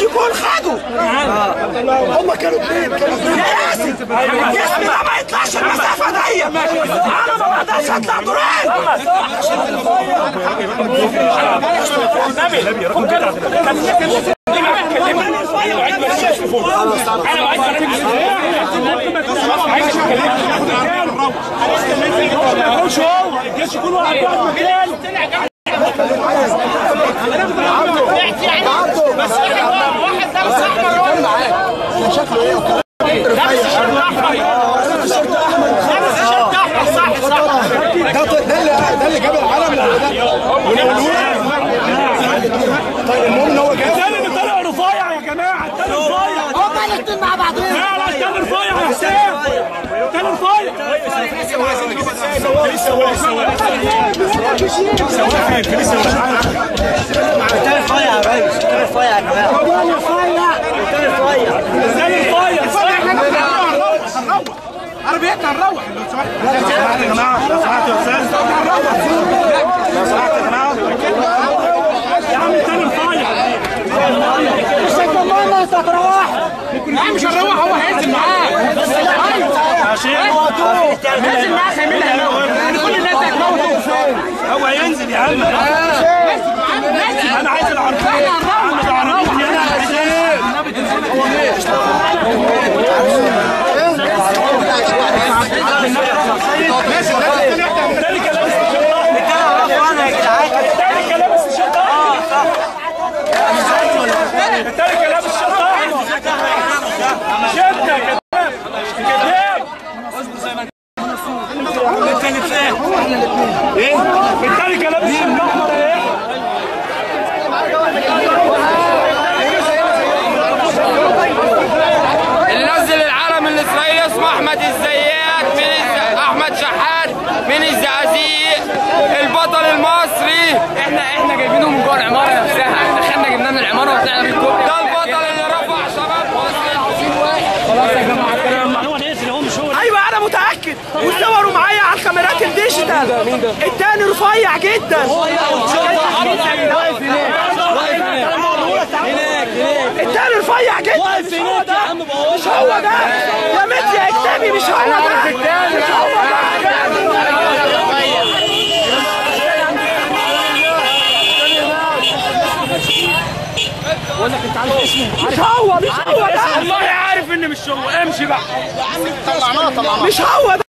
دول خدوا. هم كانوا اثنين كانوا يا ياسر ده ما يطلعش المسافه دي أنا ما بقدرش أطلع دورين. ده اللي ده اللي جاب العالم طيب المهم ان هو جاب التاني يا جماعة التاني رفيع يا رفيع التاني رفيع يا ريس التاني رفيع يا جماعة التاني رفيع التاني رفيع عربيتنا نروح. يا جماعة لو سمحتوا يا أستاذ لو سمحتوا يا جماعة يا عم. التاني رفيع مش هنروح هو هينزل يا شيخ هينزل معاه هيعملها هنا كل الناس هتموت هو ينزل يا عم أنا عايز العربيه يا عم ده عربيتي أنا عايزين التاني كان لابس التاني كان لابس الشرطه التاني كان لابس الشرطه شدة يا كذاب كذاب التاني فين؟ إيه؟ التاني كان لابس احمر إيه؟ اللي نزل العلم الاسرائيلي اسمه أحمد الزيات من الز... أحمد شحات من الزقازيق البطل المصري إحنا إحنا جايبينه من جوه العمارة نفسها إحنا دخلنا جبناه من العمارة وطلعنا بيه الكوبري ده البطل اللي رفع شباب مصر خلاص يا جماعة الكلام المعلومه نقفل هو مش هو أيوه أنا متاكد وصوروا معايا على الكاميرات ال digital. التاني رفيع جدا. التاني رفيع جدا. مش هو ده؟ مش هو ده؟ يا مت يا اكتبي مش هو ده؟ مش هو ده؟ مش هو مش هو ده؟ والله عارف ان مش هو امشي بقى. مش هو ده؟